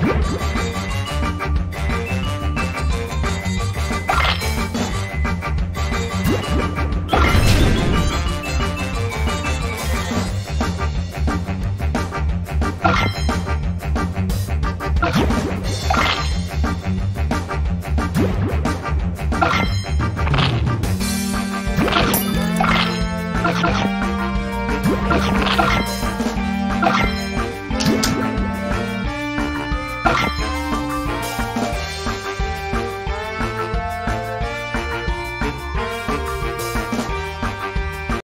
Ach, ach, ach.